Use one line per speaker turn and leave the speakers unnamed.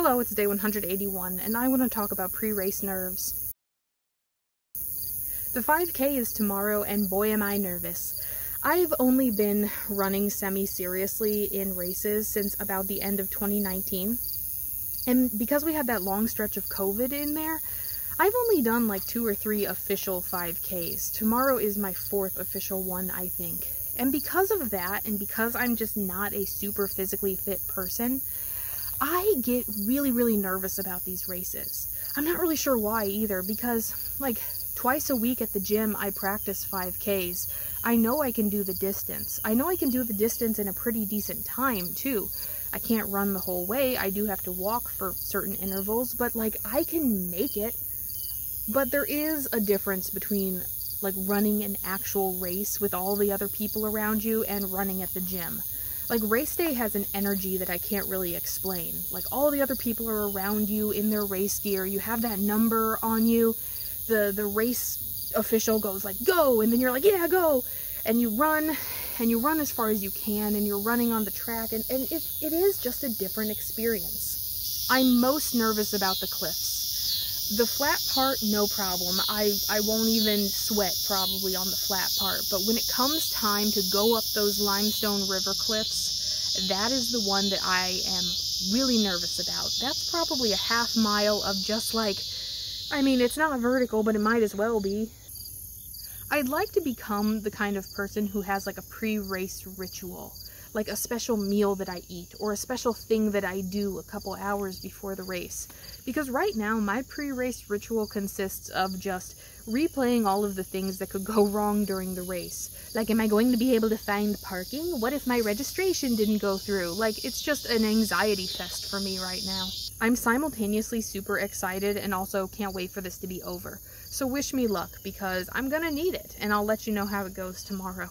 Hello, it's day 181, and I want to talk about pre-race nerves. The 5K is tomorrow, and boy am I nervous. I've only been running semi-seriously in races since about the end of 2019. And because we had that long stretch of COVID in there, I've only done like two or three official 5Ks. Tomorrow is my fourth official one, I think. And because of that, and because I'm just not a super physically fit person, I get really, really nervous about these races. I'm not really sure why either, because like twice a week at the gym, I practice 5Ks. I know I can do the distance. I know I can do the distance in a pretty decent time too. I can't run the whole way. I do have to walk for certain intervals, but like I can make it. But there is a difference between like running an actual race with all the other people around you and running at the gym like race day has an energy that I can't really explain. Like all the other people are around you in their race gear. You have that number on you. The the race official goes like go and then you're like yeah go and you run and you run as far as you can and you're running on the track and, and it, it is just a different experience. I'm most nervous about the cliffs. The flat part, no problem. I, I won't even sweat probably on the flat part. But when it comes time to go up those limestone river cliffs, that is the one that I am really nervous about. That's probably a half mile of just like, I mean, it's not vertical, but it might as well be. I'd like to become the kind of person who has like a pre-race ritual like a special meal that I eat or a special thing that I do a couple hours before the race. Because right now, my pre race ritual consists of just replaying all of the things that could go wrong during the race. Like, am I going to be able to find parking? What if my registration didn't go through? Like, it's just an anxiety fest for me right now. I'm simultaneously super excited and also can't wait for this to be over. So wish me luck because I'm gonna need it and I'll let you know how it goes tomorrow.